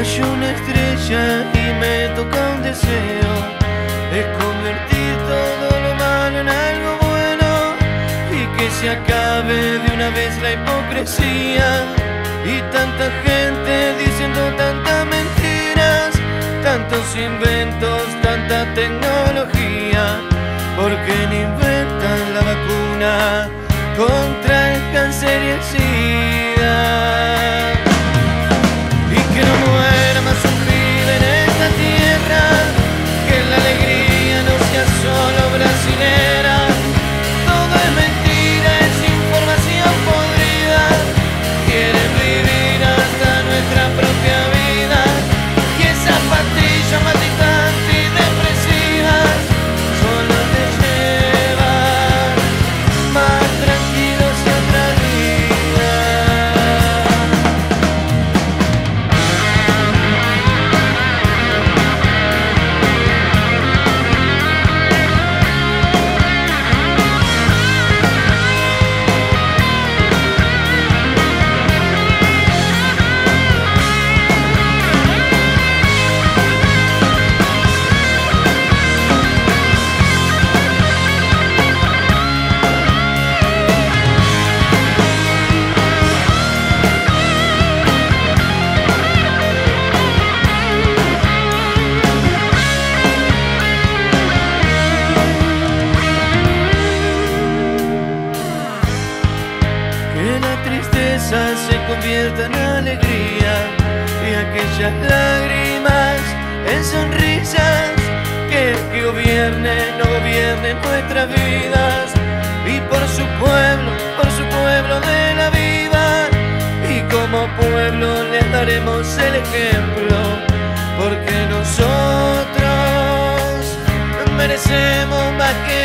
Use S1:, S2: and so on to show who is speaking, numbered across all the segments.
S1: Cayó una estrella y me toca un deseo de convertir todo lo malo en algo bueno y que se acabe de una vez la hipocresía. Y tanta gente diciendo tanta Tantos inventos, tanta tecnología ¿Por qué no inventan la vacuna contra el cáncer y el SIDA? Convierta en alegría. Y aquellas lágrimas en sonrisas que, que gobierne, no gobierne nuestras vidas. Y por su pueblo, por su pueblo de la vida. Y como pueblo les daremos el ejemplo. Porque nosotros merecemos más que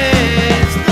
S1: esto.